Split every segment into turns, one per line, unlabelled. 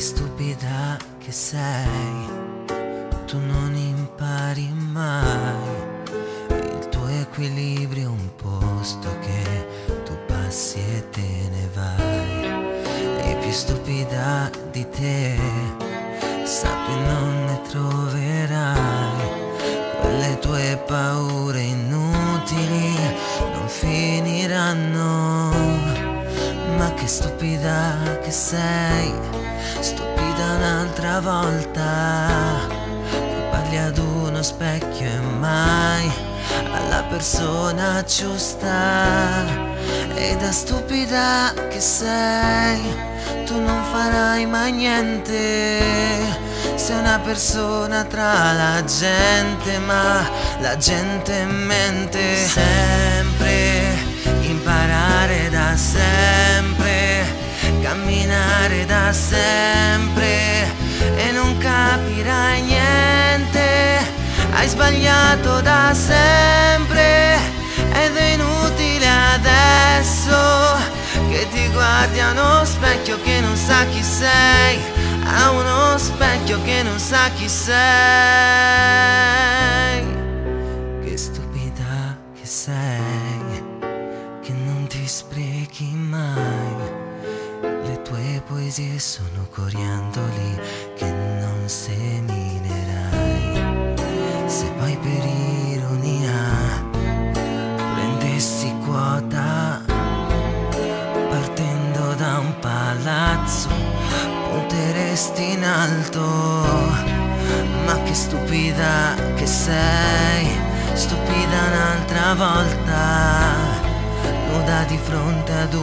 stupida che sei, tu non impari mai, il tuo equilibrio un posto che tu passi e te ne vai, e più stupida di te, sappi non ne troverai, quelle tue paure inutili non finiranno. Ma che stupida che sei, stupida un'altra volta, che parli ad uno specchio e mai alla persona giusta. E da stupida che sei, tu non farai mai niente. Sei una persona tra la gente, ma la gente mente sempre sempre e non capirai niente. Hai sbagliato da sempre ed è inutile adesso che ti guardi a uno specchio che non sa chi sei, a uno specchio che non sa chi sei. Che stupida che sei che non ti sprechi mai. Poesie sono coriandoli che non seminerai. Se poi per ironia prendessi quota, partendo da un palazzo, punteresti in alto. Ma che stupida che sei, stupida un'altra volta nuda di fronte ad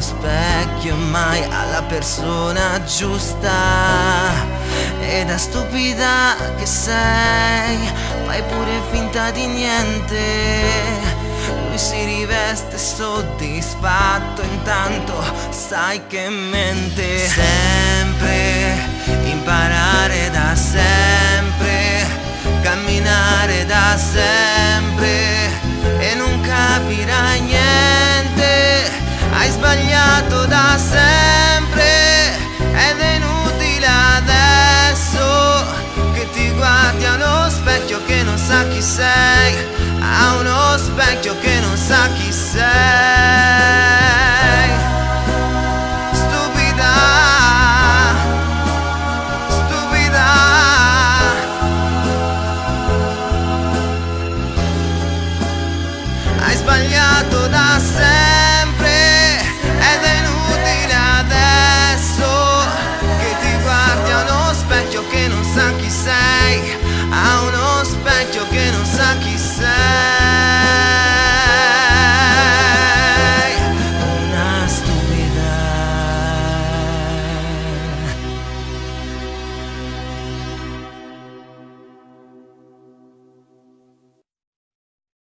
specchio mai alla persona giusta. E da stupida che sei fai pure finta di niente. Lui si riveste soddisfatto intanto sai che mente. Sempre sei, a uno specchio che non sa chi sei. Stupida, stupida. Hai sbagliato da sempre ed è inutile adesso che ti guardi a uno specchio che non sa chi sei,